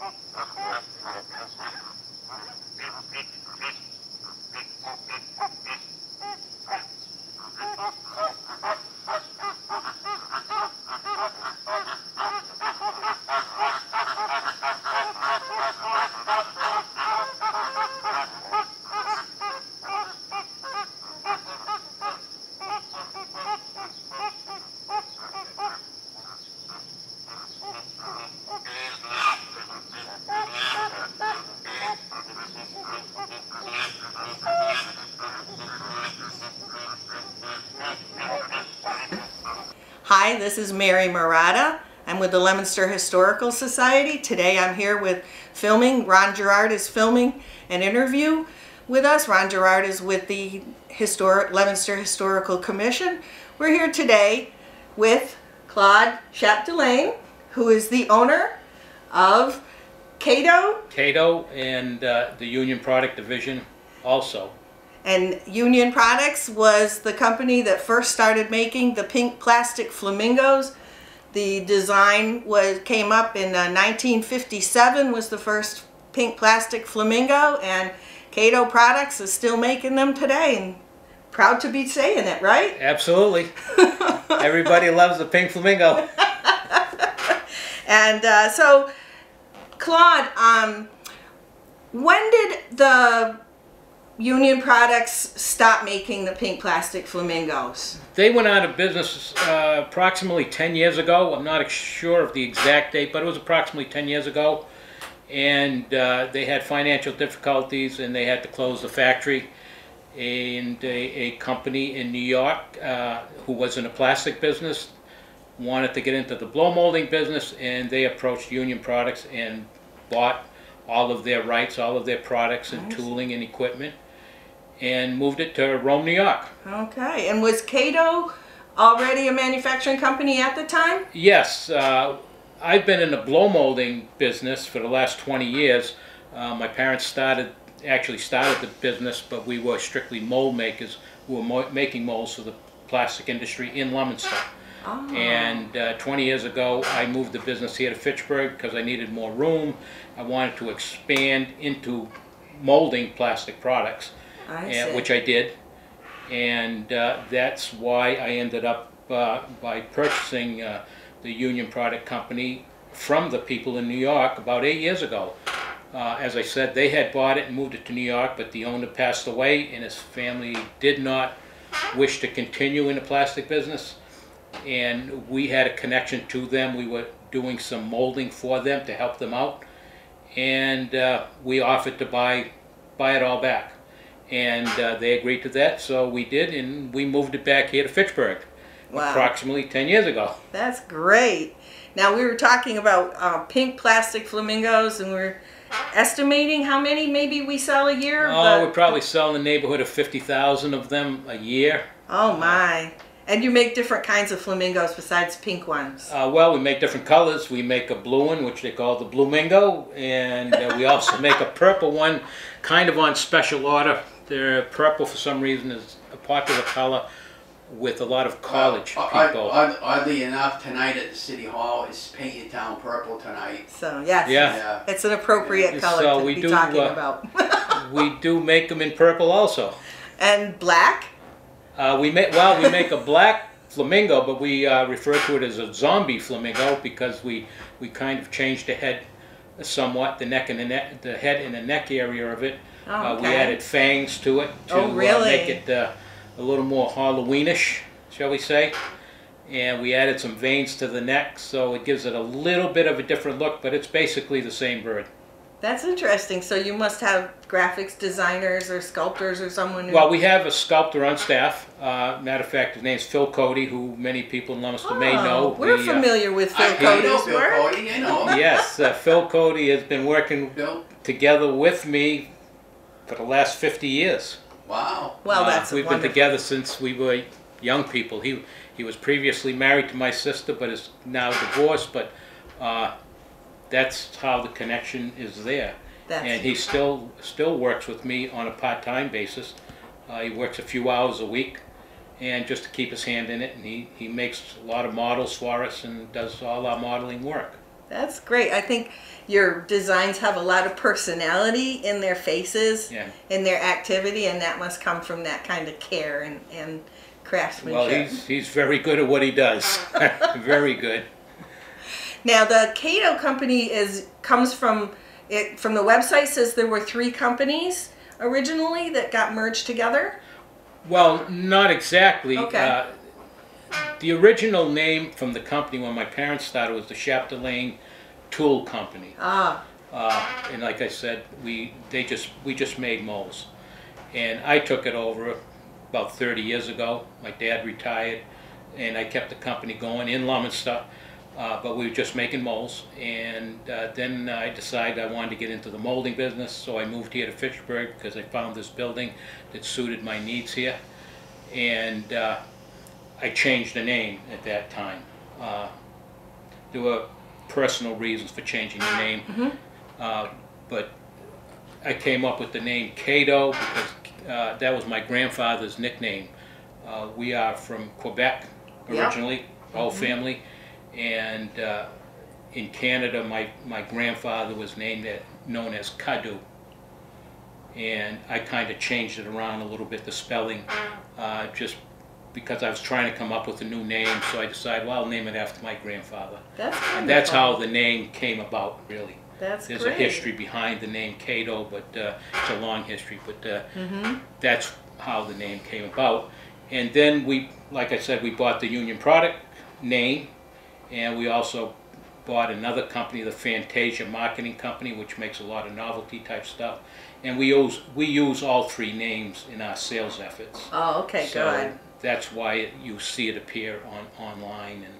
Oh, this is Mary Murata. I'm with the Leominster Historical Society. Today I'm here with filming. Ron Gerard is filming an interview with us. Ron Gerard is with the Historic Leominster Historical Commission. We're here today with Claude Chapdelaine, who is the owner of Cado Cado and uh, the Union Product Division also. And Union Products was the company that first started making the pink plastic flamingos. The design was came up in uh, 1957 was the first pink plastic flamingo and Cado Products is still making them today and proud to be saying it, right? Absolutely. Everybody loves the pink flamingo. And uh, so Claude, um, when did the Union Products stopped making the pink plastic flamingos? They went out of business uh, approximately 10 years ago. I'm not sure of the exact date, but it was approximately 10 years ago. And uh, they had financial difficulties and they had to close the factory. And a, a company in New York uh, who was in a plastic business wanted to get into the blow molding business and they approached Union Products and bought all of their rights, all of their products and Nice. tooling and equipment and moved it to Rome, New York. Okay, and was Cado already a manufacturing company at the time? Yes, uh, I've been in the blow molding business for the last 20 years. Uh, my parents started, actually started the business, but we were strictly mold makers. We were mo- making molds for the plastic industry in Leominster. Oh. And uh, 20 years ago, I moved the business here to Fitchburg because I needed more room. I wanted to expand into molding plastic products, I and, which I did. And uh, that's why I ended up uh, by purchasing uh, the Union Product Company from the people in New York about eight years ago. Uh, as I said, they had bought it and moved it to New York, but the owner passed away and his family did not wish to continue in the plastic business. And we had a connection to them. We were doing some molding for them to help them out. And uh, we offered to buy, buy it all back. And uh, they agreed to that, so we did, and we moved it back here to Fitchburg Wow. approximately 10 years ago. That's great. Now we were talking about uh, pink plastic flamingos, and we're estimating how many maybe we sell a year. Oh, we probably sell in the neighborhood of 50,000 of them a year. oh my! And you make different kinds of flamingos besides pink ones. Uh, well, we make different colors. We make a blue one, which they call the Blue Mingo, and uh, we also make a purple one, kind of on special order. They're purple for some reason is a popular color with a lot of college Uh, odd- people. odd- Oddly enough, tonight at the city hall is paint your town purple tonight. So yes, Yeah. Yeah. it's an appropriate Yeah. color So to we be do, talking uh, about. we do make them in purple also. and black. Uh, we make well, we make a black flamingo, but we uh, refer to it as a zombie flamingo because we we kind of changed the head somewhat, the neck and the neck, the head and the neck area of it. Oh, Uh, we added fangs to it to Oh, uh, really? make it uh, a little more Halloweenish, shall we say? And we added some veins to the neck, so it gives it a little bit of a different look, but it's basically the same bird. That's interesting. So you must have graphics designers or sculptors or someone. Who, Well, we have a sculptor on staff. Uh, matter of fact, his name's Phil Cody, who many people in Leominster may Oh, know. We're We, uh, familiar with Phil I I know Cody's Bill work. Cody, I know yes, uh, Phil Cody has been working Bill, together with me for the last 50 years. wow. Well, Uh, that's we've wonderful. been together since we were young people. He he was previously married to my sister, but is now divorced. But uh, that's how the connection is there. That's, And he still still works with me on a part-time basis. Uh, he works a few hours a week, and just to keep his hand in it. And he he makes a lot of models for us and does all our modeling work. That's great. I think your designs have a lot of personality in their faces, Yeah. in their activity, and that must come from that kind of care and, and craftsmanship. Well, he's, he's very good at what he does. very good. Now the Cado company is comes from it from the website says there were three companies originally that got merged together. Well, not exactly. Okay. Uh, the original name from the company when my parents started was the Chapdelaine Tool Company. Ah, Uh, and like I said, we they just we just made molds, and I took it over about 30 years ago. My dad retired, and I kept the company going in Leominster, uh, but we were just making molds. And uh, then I decided I wanted to get into the molding business, so I moved here to Fitchburg because I found this building that suited my needs here, and uh, I changed the name at that time. Uh, there were personal reasons for changing the name. Uh, but I came up with the name Cado because uh, that was my grandfather's nickname. Uh, we are from Quebec originally, whole family, and uh, in Canada, my, my grandfather was named it, known as Cadu. And I kind of changed it around a little bit, the spelling, uh, just because I was trying to come up with a new name. So I decided, well, I'll name it after my grandfather. that's And that's how the name came about, really. that's There's great. a history behind the name Cado, but uh, it's a long history. But uh, Mm-hmm. that's how the name came about. And then we, like I said, we bought the Union Product name, and we also bought another company, the Fantasia Marketing Company, which makes a lot of novelty type stuff. And we use we use all three names in our sales efforts. Oh, okay, So good. That's why it, you see it appear on online and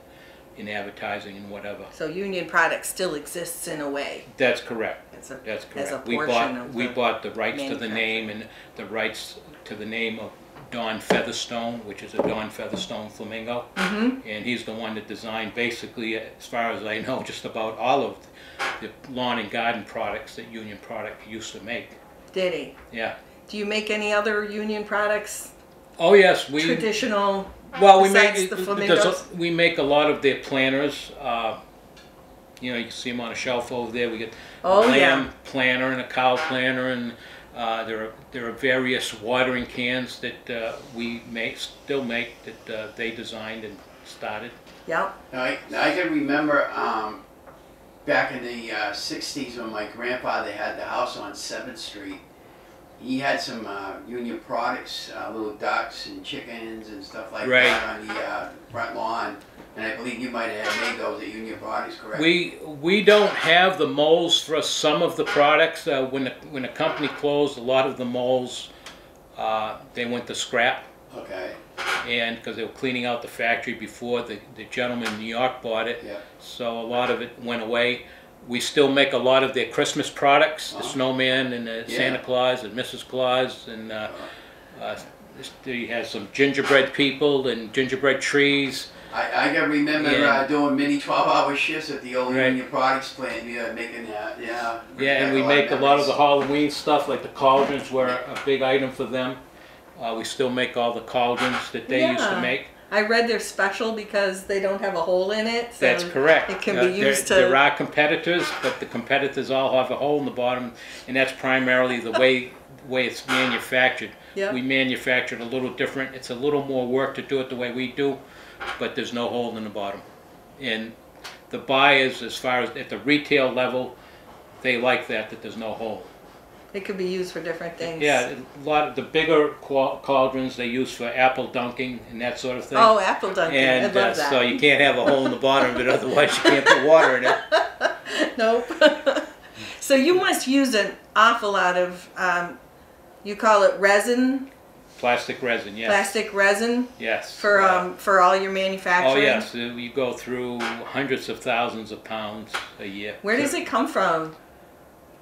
in advertising and whatever. So Union Product still exists in a way. That's correct. It's a, That's as a correct. We bought, of we the bought the rights to the name and the rights to the name of Don Featherstone, which is a Don Featherstone flamingo. Mm-hmm. And he's the one that designed basically, as far as I know, just about all of the lawn and garden products that Union Product used to make. Did he? Yeah. Do you make any other Union products? Oh, yes, we. traditional. Well, we make besides the there's flamingos? a, we make a lot of their planters. Uh, you know, you can see them on a shelf over there. We get Oh, a lamb yeah. planter and a cow planter, and uh, there are there are various watering cans that uh, we make still make that uh, they designed and started. Yep. I, I can remember um, back in the uh, 60s when my grandfather had the house on 7th Street. He had some uh, Union products, uh, little ducks and chickens and stuff like Right. that on the uh, front lawn. And I believe you might have made those at Union Products, correct? We we don't have the molds for some of the products. Uh, when the when the company closed, a lot of the molds uh, they went to scrap. Okay, and because they were cleaning out the factory before the, the gentleman in New York bought it. yeah. So a lot of it went away. We still make a lot of their Christmas products, the snowman and the Yeah. Santa Claus and Mrs. Claus, and uh, uh, he has some gingerbread people and gingerbread trees. I, I can remember Yeah. uh, doing mini 12 hour shifts at the old Right. Union Products plant, yeah, making that, yeah. Yeah, and we Got make a lot of the Halloween stuff, like the cauldrons were a big item for them. Uh, we still make all the cauldrons that they used to make. I read they're special because they don't have a hole in it. So That's correct. It can Uh, be there- used to. There are competitors, but the competitors all have a hole in the bottom, and that's primarily the way, way it's manufactured. Yeah. We manufacture it a little different. It's a little more work to do it the way we do, but there's no hole in the bottom. And the buyers, as far as at the retail level, they like that, that there's no hole. It could be used for different things. Yeah, a lot of the bigger cauldrons they use for apple dunking and that sort of thing. Oh, apple dunking. And I love uh, that. so you can't have a hole in the bottom of it, otherwise you can't put water in it. Nope. so you must use an awful lot of, um, you call it resin, Plastic resin, yes. plastic resin Yes. for Uh, um, for all your manufacturing. Oh, yes, you go through hundreds of thousands of pounds a year. Where does it come from?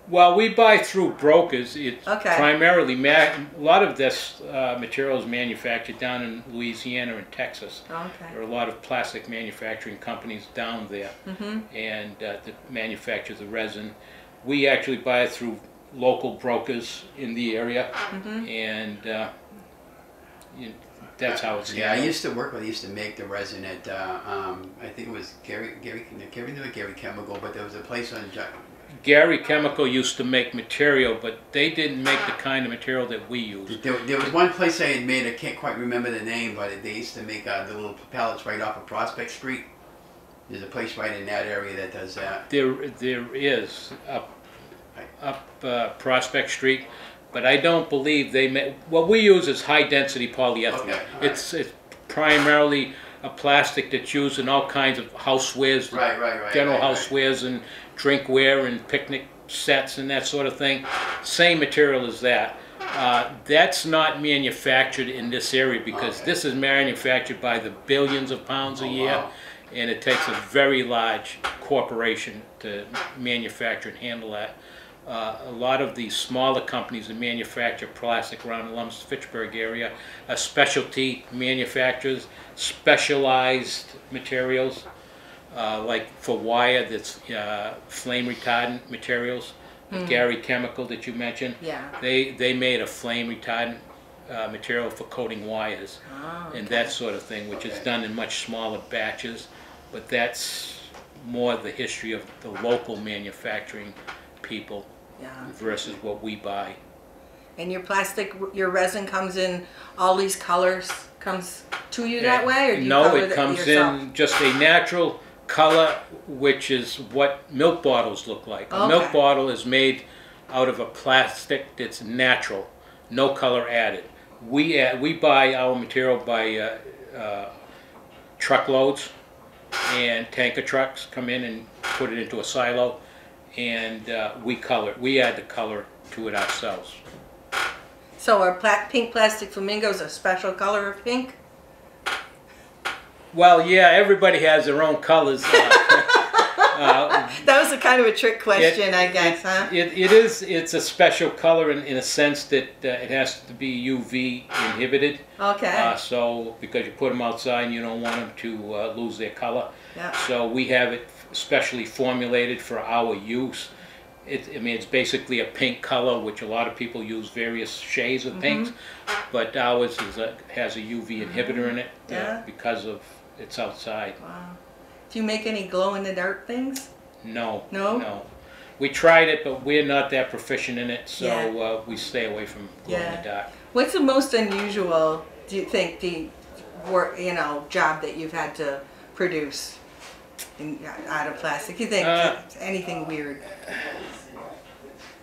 Well, we buy through brokers. It's Okay. primarily, ma- a lot of this uh, material is manufactured down in Louisiana and Texas. There are a lot of plastic manufacturing companies down there. Mm-hmm. and uh, that manufacture the resin. We actually buy it through local brokers in the area, Mm-hmm. and uh, you, that's how it's Yeah, I used to work with, I used to make the resin at, uh, um, I think it was Gary, Gary, Gary, Gary Chemical, but there was a place on, Ja- Gary Chemical used to make material, but they didn't make the kind of material that we use. there, there was one place I had made, I can't quite remember the name, but they used to make, uh, the little pallets right off of Prospect Street. There's a place right in that area that does that. There, there is up, up uh, Prospect Street, but I don't believe they make, what we use is high-density polyethylene. Okay, all right. It's, it's primarily a plastic that's used in all kinds of housewares, Right, right, right. general housewares and drinkware and picnic sets and that sort of thing. Same material as that. Uh, that's not manufactured in this area because Okay. this is manufactured by the billions of pounds a Oh, year. wow. And it takes a very large corporation to manufacture and handle that. Uh, a lot of the smaller companies that manufacture plastic around the Lums Fitchburg area are specialty manufacturers, specialized materials, uh, like for wire that's uh, flame retardant materials. the Gary Chemical that you mentioned, Yeah. they, they made a flame retardant uh, material for coating wires Oh, and that sort of thing, which is done in much smaller batches. But that's more the history of the local manufacturing people yeah. versus what we buy. And your plastic, your resin comes in all these colors, comes to you that way, or do you no, it comes in just a natural color, which is what milk bottles look like. A milk Okay. bottle is made out of a plastic that's natural, no color added. We add, we buy our material by uh, uh, truckloads, and tanker trucks come in and put it into a silo, and uh, we color. it. We add the color to it ourselves. So are pla- pink plastic flamingos a special color of pink? Well, yeah, everybody has their own colors. Uh, uh, That was a kind of a trick question, I guess, huh? It, it is, it's a special color in, in a sense that uh, it has to be UV inhibited. Okay. Uh, so, because you put them outside and you don't want them to uh, lose their color. Yeah. So we have it specially formulated for our use. It, I mean, it's basically a pink color, which a lot of people use various shades of pinks, but ours is a, has a UV inhibitor in it uh, Yeah. because of it's outside. Wow. Do you make any glow in the dark things? No. No? No. We tried it, but we're not that proficient in it, so Yeah. uh, we stay away from glow-in-the-dark. Yeah. What's the most unusual, do you think, the work, you know, job that you've had to produce in, out of plastic? You think Uh, anything weird?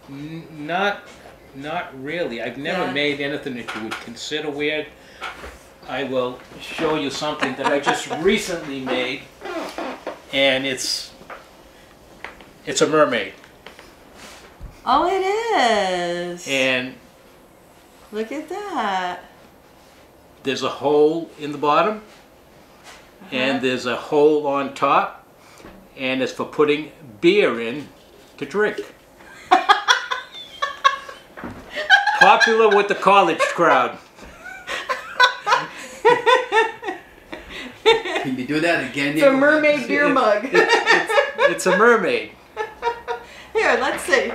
Not, not really. I've never Yeah. made anything that you would consider weird. I will show you something that I just recently made, and it's it's a mermaid, Oh, it is. and Look at that. there's a hole in the bottom, uh-huh. and there's a hole on top, and it's for putting beer in to drink. Popular with the college crowd. Can you do that again? It's a mermaid beer It- mug. It's a mermaid. Here, let's see.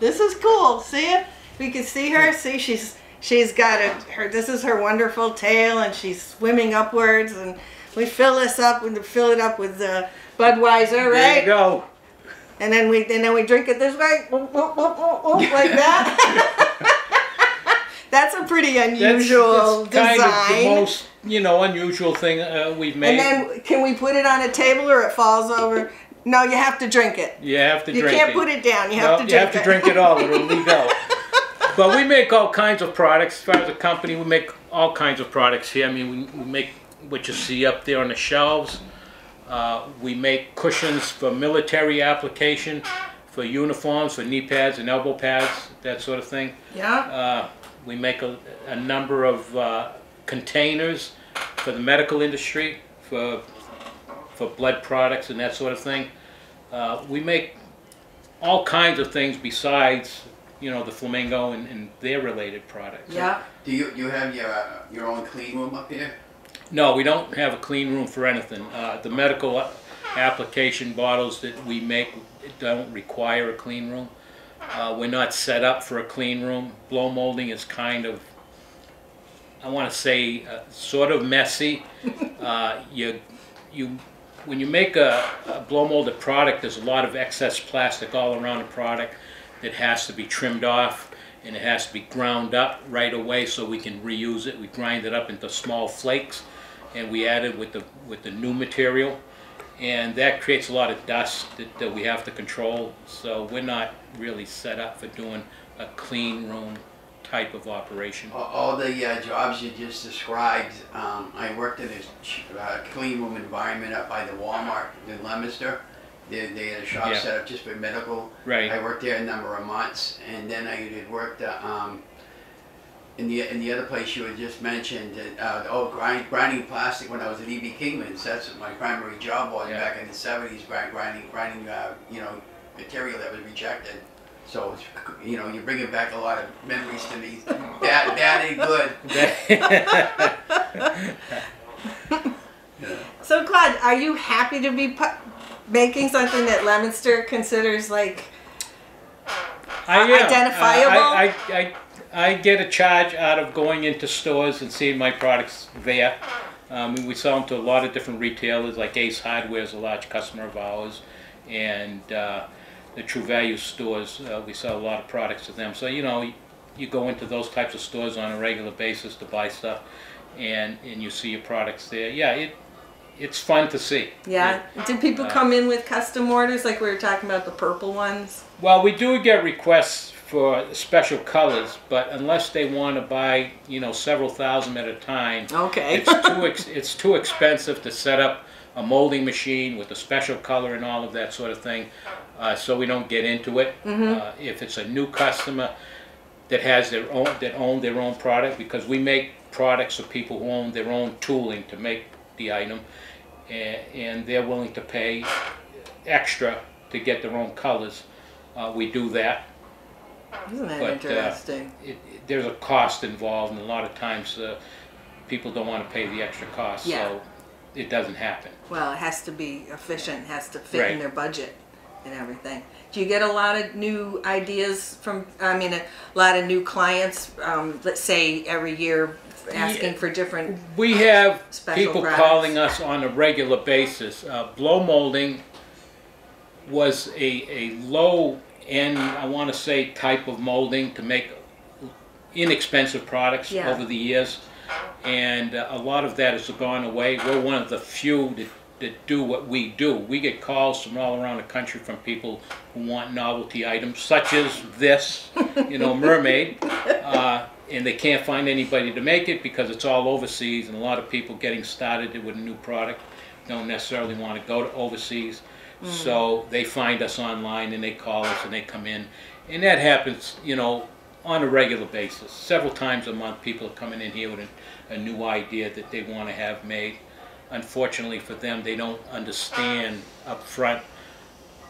This is cool. See it? We can see her. See, she's she's got a her. This is her wonderful tail, and she's swimming upwards. And we fill this up and fill it up with the Budweiser, right? There you go. And then we and then we drink it this way, like that. That's a pretty unusual that's kind of the design. You know, unusual thing uh, we've made. and then can we put it on a table or it falls over? No, you have to drink it. you have to You drink it. You can't put it down. You No, have to drink you have to it. drink it all. It'll leak out. But we make all kinds of products. As far as a company, we make all kinds of products here. I mean, we, we make what you see up there on the shelves. Uh, we make cushions for military application, for uniforms, for knee pads and elbow pads, that sort of thing. Yeah. Uh, we make a, a number of uh, containers for the medical industry, for, for blood products and that sort of thing. Uh, we make all kinds of things besides, you know, the flamingo and, and their related products. Yeah. Do you you have your uh, your own clean room up here? No, we don't have a clean room for anything. Uh, the medical application bottles that we make don't require a clean room. Uh, we're not set up for a clean room. Blow molding is kind of I want to say, uh, sort of messy. uh, you, you, when you make a, a blow molded product, there's a lot of excess plastic all around the product that has to be trimmed off and it has to be ground up right away so we can reuse it. We grind it up into small flakes and we add it with the with the new material and that creates a lot of dust that, that we have to control. So we're not really set up for doing a clean room type of operation. All- the uh, jobs you just described, um, I worked in a uh, clean room environment up by the Walmart in Leominster. They, they had a shop Yeah. set up just for medical. Right. I worked there a number of months, and then I had worked uh, um, in the in the other place you had just mentioned. Uh, oh, grind, grinding plastic when I was at EB Kingman's. That's what my primary job was Yeah. back in the seventies. Grind, grinding, grinding, uh, you know, material that was rejected. So you know, you're bringing back a lot of memories to me. That that ain't good. So Claude, are you happy to be pu- making something that Leominster considers like I am. Identifiable? Uh, I, I, I, I get a charge out of going into stores and seeing my products there. Um, we sell them to a lot of different retailers, like Ace Hardware is a large customer of ours, and uh, the True Value stores. Uh, we sell a lot of products to them. So you know, you go into those types of stores on a regular basis to buy stuff, and and you see your products there. Yeah, it it's fun to see. yeah? Did people Uh, come in with custom orders like we were talking about the purple ones? Well, we do get requests for special colors, but unless they want to buy, you know, several thousand at a time, Okay. it's too ex- it's too expensive to set up a molding machine with a special color and all of that sort of thing. Uh, so we don't get into it. Uh, if it's a new customer that has their own that own their own product, because we make products for people who own their own tooling to make the item, and, and they're willing to pay extra to get their own colors. Uh, we do that. Isn't that But, uh, interesting? It, it, there's a cost involved, and a lot of times uh, people don't want to pay the extra cost, Yeah. so it doesn't happen. well, it has to be efficient, has to fit in their budget and everything. Do you get a lot of new ideas from? I mean, a lot of new clients. Um, let's say every year asking for different. We have Special people products. calling us on a regular basis. Uh, blow molding was a, a low end, I want to say, type of molding to make inexpensive products Yeah. over the years. And uh, a lot of that has gone away. We're one of the few that, that do what we do. We get calls from all around the country from people who want novelty items, such as this, you know, mermaid. Uh, and they can't find anybody to make it because it's all overseas, and a lot of people getting started with a new product don't necessarily want to go to overseas. So they find us online and they call us and they come in. And that happens, you know, on a regular basis. Several times a month, people are coming in here with a, a new idea that they want to have made. Unfortunately for them, they don't understand up front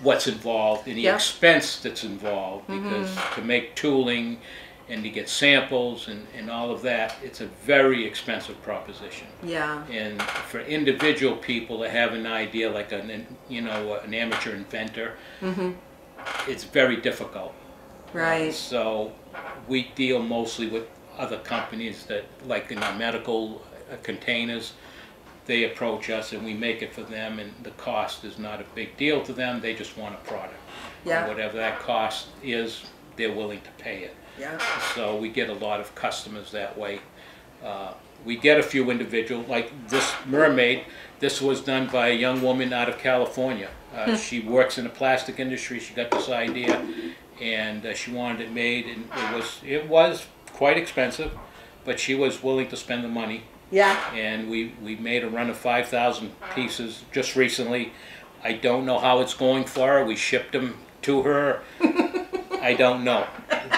what's involved and the Yeah. expense that's involved mm-hmm. because to make tooling and to get samples and, and all of that, it's a very expensive proposition. Yeah. And for individual people to have an idea like an, you know, an amateur inventor, mm-hmm. it's very difficult. Right. So we deal mostly with other companies that, like in our medical uh, containers, they approach us and we make it for them and the cost is not a big deal to them, they just want a product. And Yeah. Whatever that cost is, they're willing to pay it. Yeah. So we get a lot of customers that way. Uh, We get a few individual, like this mermaid, this was done by a young woman out of California. Uh, She works in the plastic industry, she got this idea, and uh, she wanted it made, and it was, it was quite expensive, but she was willing to spend the money, Yeah. and we, we made a run of five thousand pieces just recently. I don't know how it's going for her, we shipped them to her, I don't know,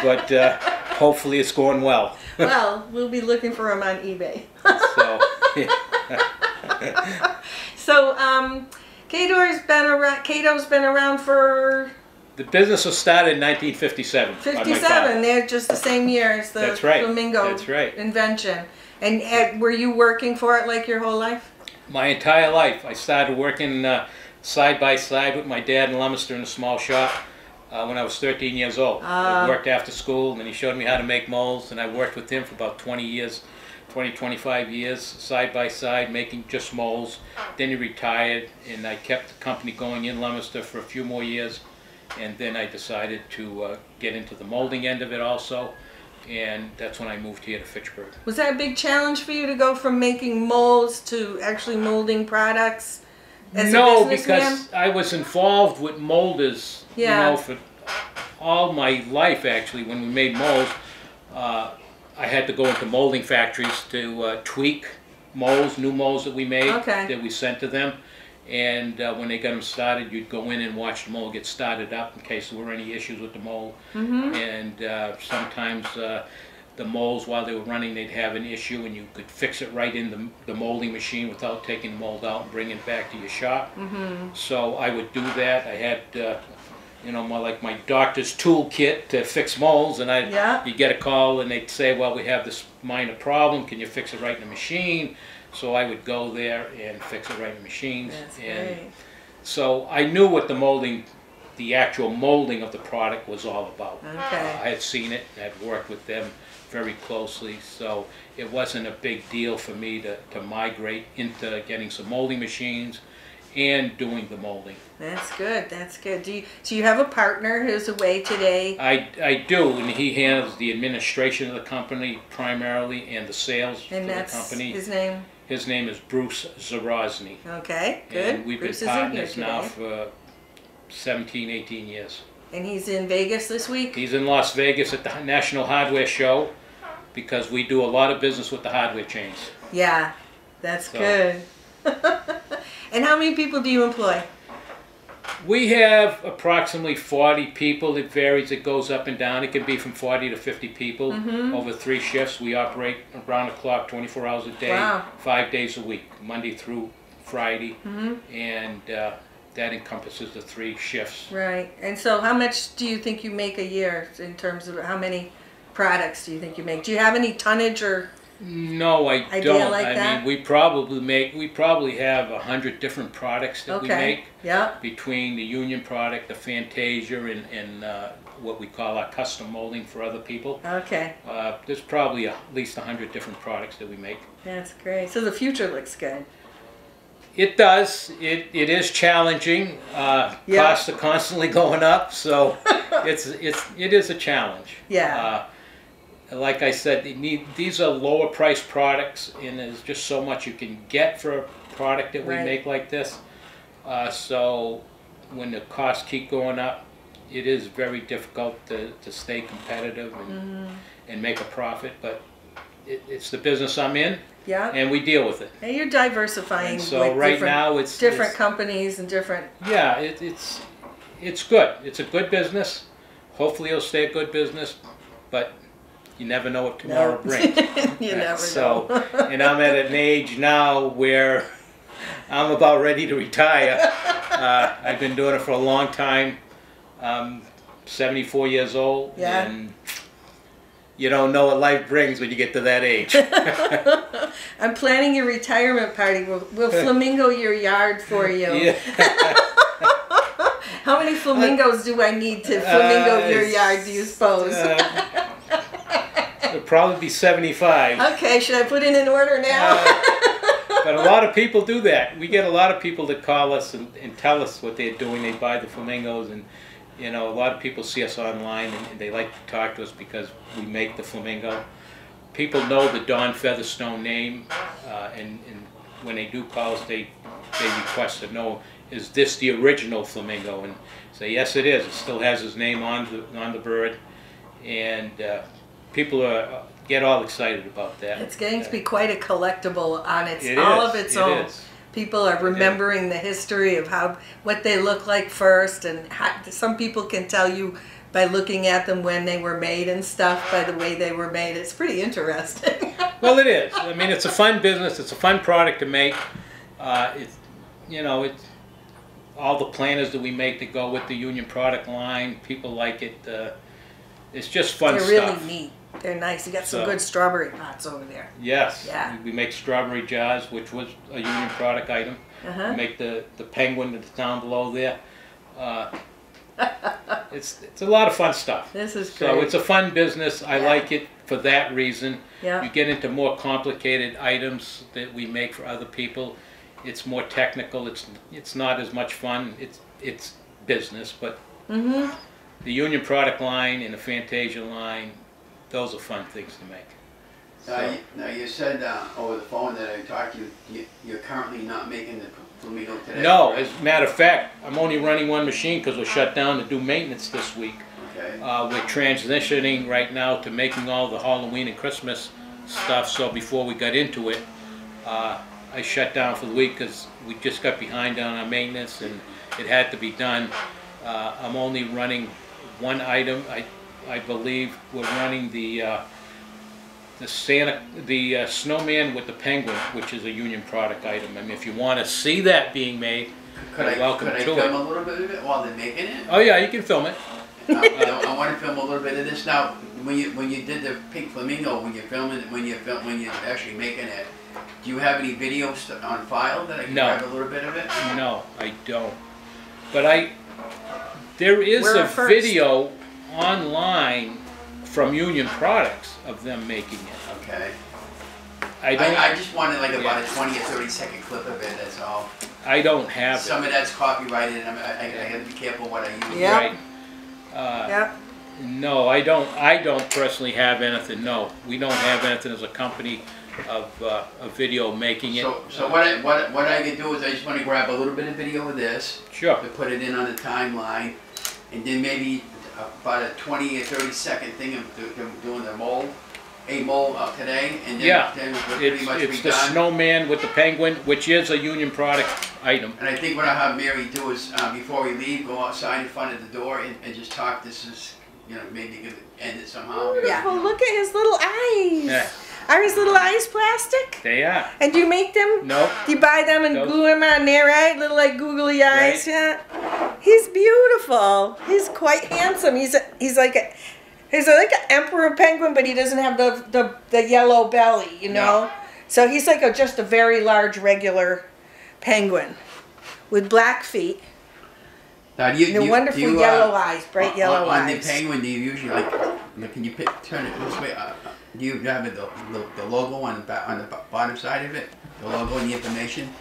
but uh, hopefully it's going well. well, we'll be looking for them on eBay. So, So, um, Cado's been around. Cado's been around for the business was started in 1957. 57. They're just the same year as the That's right. flamingo That's right. invention. And uh, were you working for it like your whole life? My entire life, I started working uh, side by side with my dad in Leominster in a small shop uh, when I was 13 years old. Ah. I worked after school, and then he showed me how to make molds, and I worked with him for about 20 years 20, 25 years side by side making just molds. Then he retired, and I kept the company going in Leominster for a few more years. And then I decided to uh, get into the molding end of it also, and that's when I moved here to Fitchburg. Was that a big challenge for you to go from making molds to actually molding products? As no, because I was involved with molders, Yeah. you know, for all my life actually. When we made molds, uh, I had to go into molding factories to uh, tweak molds, new molds that we made Okay. that we sent to them. And uh, when they got them started, you'd go in and watch the mold get started up in case there were any issues with the mold. Mm-hmm. And uh, sometimes uh, the molds, while they were running, they'd have an issue, and you could fix it right in the, the molding machine without taking the mold out and bringing it back to your shop. Mm-hmm. So I would do that. I had, uh, you know, more like my doctor's toolkit to fix molds, and I Yeah. you get a call and they'd say, well, we have this minor problem. Can you fix it right in the machine? So I would go there and fix it right in machines. That's and great. so I knew what the molding, the actual molding of the product was all about. Okay. Uh, I had seen it, and I'd worked with them very closely, so it wasn't a big deal for me to, to migrate into getting some molding machines and doing the molding. That's good. That's good. Do you do you have a partner who's away today? I, I do, and he handles the administration of the company primarily and the sales And for the company. his name. His name is Bruce Zarozny. Okay, good. And we've Bruce been is in here partners now for 17, 18 years. And he's in Vegas this week. He's in Las Vegas at the National Hardware Show because we do a lot of business with the hardware chains. Yeah, that's So- good. and how many people do you employ? We have approximately 40 people. It varies, it goes up and down. It can be from 40 to 50 people Mm-hmm. over three shifts. We operate around the clock 24 hours a day, Wow. five days a week, Monday through Friday. Mm-hmm. And uh, that encompasses the three shifts. Right. And so, how much do you think you make a year in terms of how many products do you think you make? Do you have any tonnage or? No, I Idea don't. like I that? mean, we probably make, we probably have a hundred different products that we make. Okay. Yeah. between the union product, the Fantasia, and, and uh, what we call our custom molding for other people. Okay. Uh, there's probably at least a 100 different products that we make. That's great. So the future looks good. It does. It, it is challenging. Uh, Yeah. Costs are constantly going up, so it's, it's, it is a challenge. Yeah. Uh, like I said, need, these are lower priced products, and there's just so much you can get for a product that we Right. make like this. Uh, so when the costs keep going up, it is very difficult to, to stay competitive and, Mm-hmm. and make a profit. But it, it's the business I'm in, Yeah. and we deal with it. And you're diversifying And so with right different, now, it's different it's- companies and different. yeah, it, it's it's good. It's a good business. Hopefully, it'll stay a good business, but you never know what tomorrow No. brings. you never so, know. So, and I'm at an age now where I'm about ready to retire. Uh, I've been doing it for a long time. I'm 74 years old, Yeah. and you don't know what life brings when you get to that age. I'm planning your retirement party. We'll, we'll flamingo your yard for you. yeah. How many flamingos do I need to flamingo Uh, your yard? Do you suppose? Uh, probably be 75. okay, should I put in order now? Uh, but a lot of people do that. We get a lot of people that call us and, and tell us what they're doing. They buy the flamingos, and you know, a lot of people see us online and, and they like to talk to us because we make the flamingo. People know the Don Featherstone name, uh, and, and when they do call us, they they request to know is this the original flamingo, and say yes, it is. It still has his name on the on the bird, and uh, people are get all excited about that. it's getting to be quite a collectible on its It all is, of its it own. is. People are remembering the history of how what they look like first, and how, some people can tell you by looking at them when they were made and stuff by the way they were made. It's pretty interesting. Well, it is. I mean, it's a fun business. It's a fun product to make. Uh, it's, you know, it's all the planners that we make that go with the Union product line. People like it. Uh, it's just fun They're stuff. really neat. They're nice. You got some So- good strawberry pots over there. Yes. Yeah. We, make strawberry jars, which was a Union product item. Uh huh. We make the, the penguin that's down below there. Uh, it's it's a lot of fun stuff. This is So it's a fun business. I Yeah. like it for that reason. Yeah. You get into more complicated items that we make for other people. It's more technical. It's it's not as much fun. It's it's business, but Mm-hmm. the Union product line and the Fantasia line, those are fun things to make. Now, you, now you said uh, over the phone that I talked to you, you, you're currently not making the flamingo today. No, correct? as a matter of fact, I'm only running one machine because we're shut down to do maintenance this week. Okay. Uh, we're transitioning right now to making all the Halloween and Christmas stuff, so before we got into it, uh, I shut down for the week because we just got behind on our maintenance and it had to be done. Uh, I'm only running one item, I, I believe we're running the, uh, the Santa, the uh, snowman with the penguin, which is a Union product item. I mean, if you wanna see that being made, Could you're I, welcome could I to film it. a little bit of it while they're making it? Oh yeah, you can film it. Uh, I, I want to film a little bit of this now. When you when you did the pink flamingo, when you're filming, when you film, when you're actually making it, do you have any videos on file that I can No. grab a little bit of it? No, I don't. But I, there is We're a first. video online from Union Products of them making it. Okay. I don't, I, I just wanted like about Yeah. a 20 or 30 second clip of it. That's all. I don't have it. Some of that's copyrighted, and I'm, I, I, I got to be careful what I use. Yeah. Right. Uh, Yep. no, I don't, I don't personally have anything, no. We don't have anything as a company of, uh, a video making it. So, so what I, what, what I can do is I just want to grab a little bit of video of this, Sure, to put it in on the timeline, and then maybe about a 20 or 30 second thing of do- do- doing the mold, a mold uh, today, and then, Yeah. then we're pretty it's, much it's be the done. snowman with the penguin, which is a Union product item. And I think what I'll have Mary do is, uh, before we leave, go outside in front of the door and, and just talk, this is, you know, maybe you could end it somehow. Beautiful. Look at his little eyes. Yeah. Are his little eyes plastic? They are. And do you make them? No, Do you buy them and Those- glue them on there, right? Little like googly eyes, Right. yeah. He's beautiful. He's quite handsome. He's a, he's like a he's like an emperor penguin, but he doesn't have the the, the yellow belly, you know. No. So he's like a just a very large regular penguin with black feet Now, do you, and do the you- wonderful do you, uh, yellow eyes, bright on- yellow on, eyes. the penguin, do you usually like, can you pick, turn it this way? Uh, uh, do you have the, the, the logo on the on the bottom side of it? The logo and the information?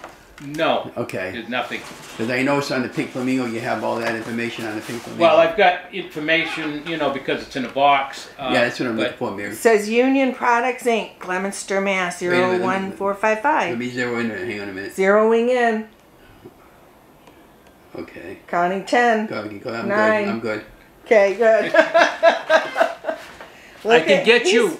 no, Okay. there's nothing. Because I noticed on the pink flamingo, you have all that information on the pink flamingo. Well, I've got information, you know, because it's in a box. uh, yeah, that's what I'm looking for, Mary. It says Union Products Inc. Leominster, Mass. a minute, let me- Zero one four five Let zero in there. Hang on a minute. Zeroing in, Okay. counting ten. Go, go, I'm Nine. good. I'm good. Okay, good. I can at- get he's- you- He's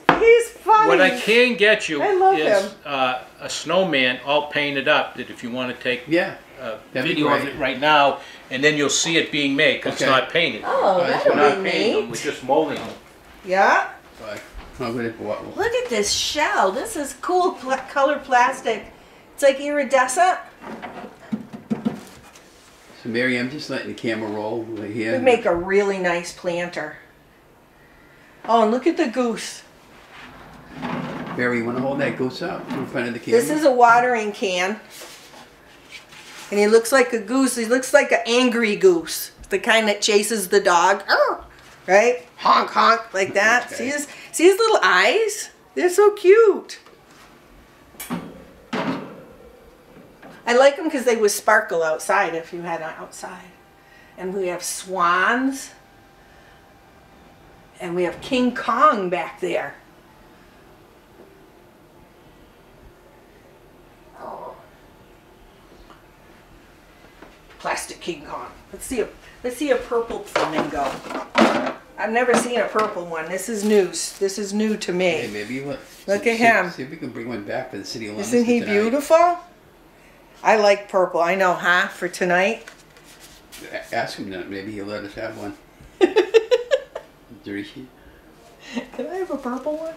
funny. What I can get you I love is uh, a snowman all painted up. That if you want to take Yeah. a That'd video of it right now, and then you'll see it being made because Okay. it's not painted. Oh, that's that'll We're not be painting them. We're just molding them. Yeah. But I'm gonna, what, Look at this shell. This is cool pla- color plastic. It's like iridescent. so Mary, I'm just letting the camera roll right here. Would make a really nice planter. Oh, and look at the goose. Mary, you want to hold that goose up in front of the camera? This is a watering can. And he looks like a goose. He looks like an angry goose. The kind that chases the dog. Arr! Right? Honk honk like that. See his see his little eyes? They're so cute. I like them because they would sparkle outside if you had an outside. And we have swans. And we have King Kong back there. Plastic King Kong. Let's see a let's see a purple flamingo. I've never seen a purple one. This is news. This is new to me. Hey, maybe what? Look see, at him. See if we can bring one back for the city of Isn't he tonight. beautiful? I like purple. I know, huh? For tonight. Ask him that. Maybe he'll let us have one. Can I have a purple one?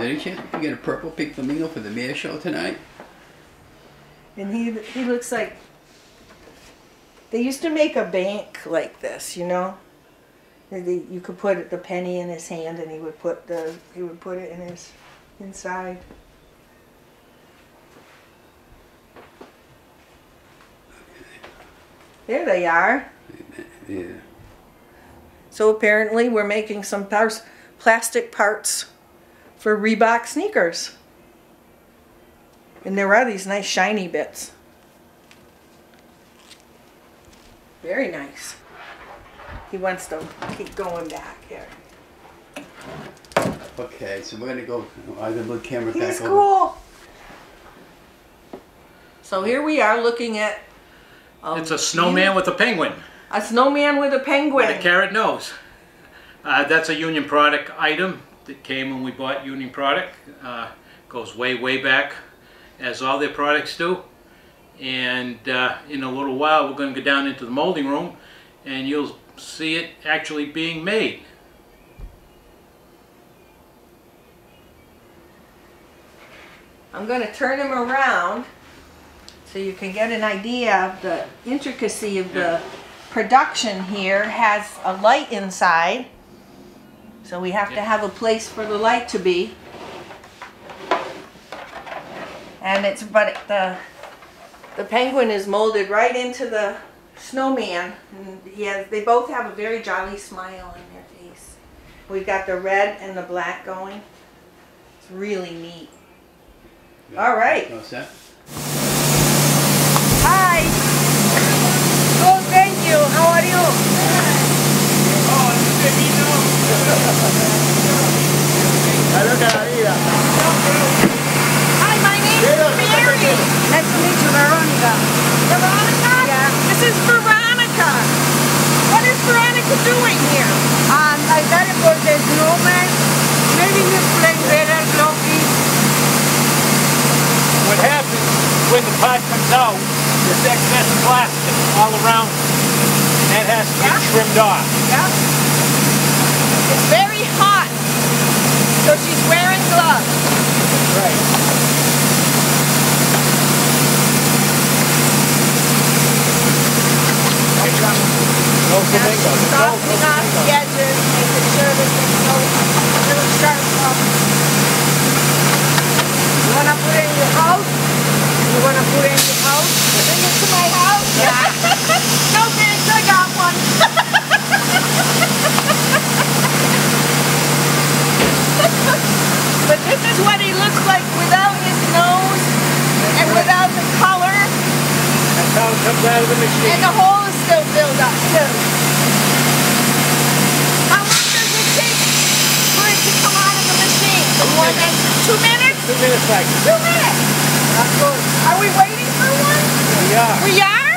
Any chance we can get a purple pink flamingo for the mayor show tonight? And he he looks like they used to make a bank like this, you know. They- You could put the penny in his hand, and he would put the he would put it in his inside. There they are. Yeah. So apparently we're making some plastic parts for Reebok sneakers. And there are these nice shiny bits. Very nice. He wants to keep going back here. Okay, so we're gonna go. I can move camera back He's over. cool. So here we are looking at It's a snowman with a penguin a snowman with a penguin. and a carrot nose. Uh, that's a Union Product item that came when we bought Union Product. Uh, goes way, way back, as all their products do. And uh, in a little while, we're going to go down into the molding room, and you'll see it actually being made. I'm going to turn them around so you can get an idea of the intricacy of the production here. Has a light inside, so we have to have a place for the light to be. And it's but the the penguin is molded right into the snowman. And he has, they both have a very jolly smile on their face. We've got the red and the black going. It's really neat. All right. All set? Hi. Oh, thank you. How are you? Hi, my name is Mary. Nice to meet you, Veronica. Veronica? Yeah. This is Veronica. What is Veronica doing here? Um, I got it for the snowman. Maybe you explain better. What happens when the pot comes out, there's excess plastic all around it. And that has to be trimmed off. Yep. It's very hot. So she's wearing gloves. Right. No flamingo. She's softening off the edges, making sure that there's no little sharp You wanna put it in your house? You wanna put it in your house? Bring it to my house? Yeah. no thanks, I got one. but this is what he looks like without his nose and without the color That's how it comes out of the machine. and the hole is still filled up too. How long does it take for it to come out of the machine? More than two minutes? Two minutes like Two minutes. That's good. Are we waiting for one? we are. We are?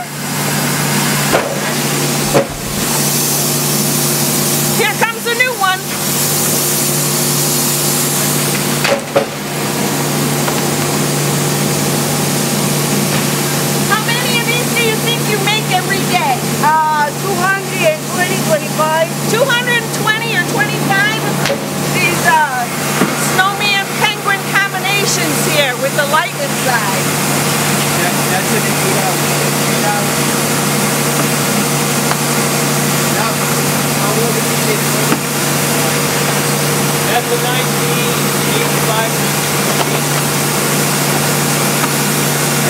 Here comes a new one. How many of these do you think you make every day? Uh, 220, 25. 220 or 25 of these uh, snowman penguin combinations here with the light inside. That, that's it in eight hours. Eight hours. Now, how old is he? That's a 1985.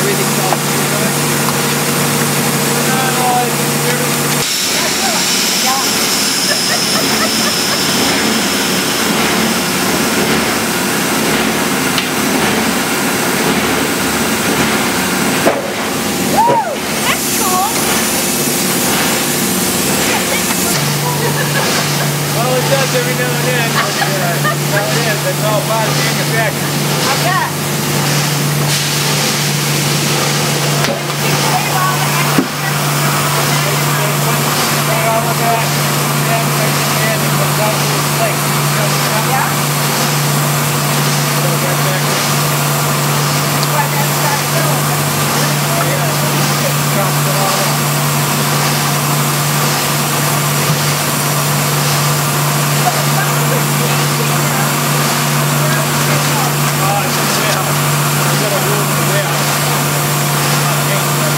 Everything's all good. No, it's very Woo! That's cool. Well, uh, that's it. That's all manufacturing. I bet. Right all of that, and and it comes out to the plate. Yeah? So that's actually But that's not cool. chops it all up. Oh, it's in the warehouse. I've got a room in the warehouse. I'll change that.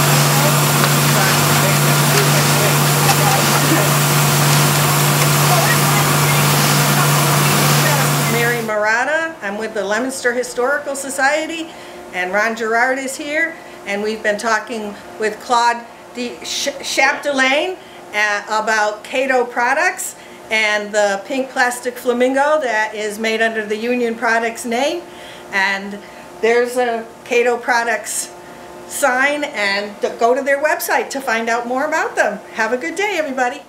Trying to change that to do my thing. Mary Murata. I'm with the Leominster Historical Society, and Ron Gerard is here. And we've been talking with Claude Sh- Chapdelaine uh, about Cado products and the pink plastic flamingo that is made under the Union Products name. And there's a Cado Products sign and go to their website to find out more about them. Have a good day, everybody.